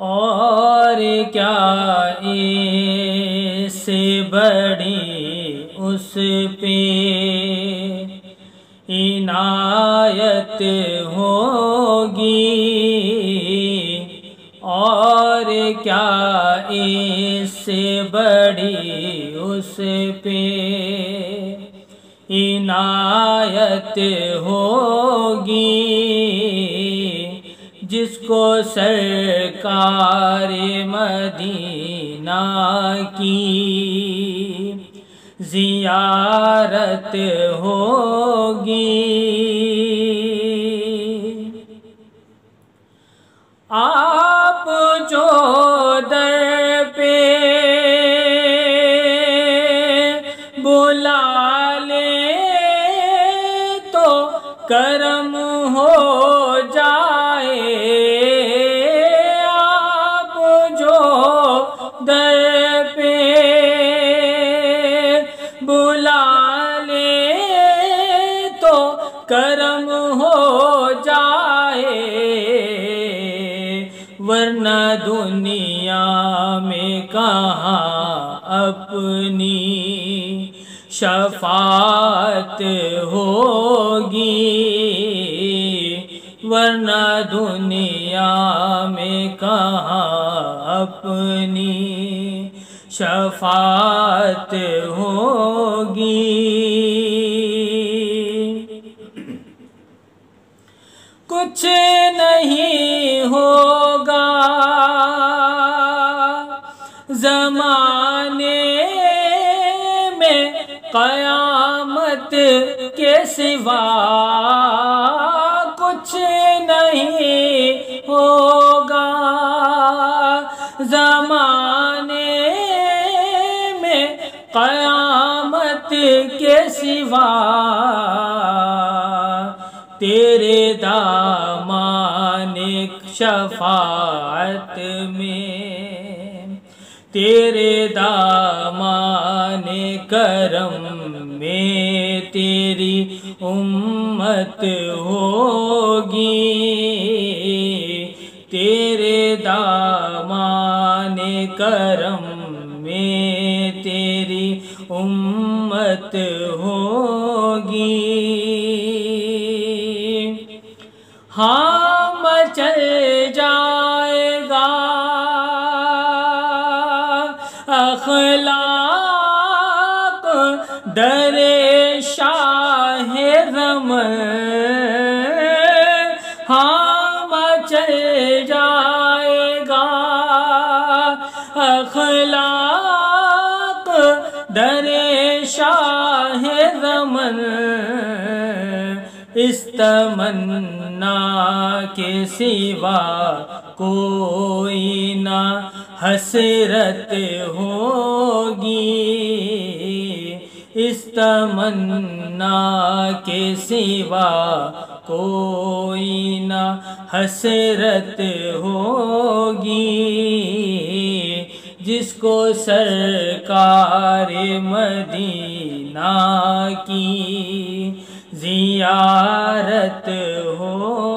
और क्या से बड़ी उस पे इनायत होगी? और क्या इससे बड़ी उस पे इनायत होगी? जिसको सरकार मदीना की जियारत होगी। आप जो दर पे बुला ले तो करम हो करम हो जाए, वरना दुनिया में कहाँ अपनी शफात होगी? वरना दुनिया में कहाँ अपनी शफात होगी? कुछ नहीं होगा। जमाने में कयामत के सिवा कुछ नहीं होगा। जमाने में कयामत के सिवा तेरे दामान शफात में, तेरे दामान करम में तेरी उम्मत होगी। तेरे दामान करम में तेरी उम्मत होगी। अखलाक दरे शाह रम हाँ मचल जाएगा। अखलाक दरे शाह रमन। इस तमन्ना के सिवा कोई ना हसरत होगी। इस तमन्ना के सिवा कोई ना हसरत होगी। जिसको सरकार मदीना की जियारत हो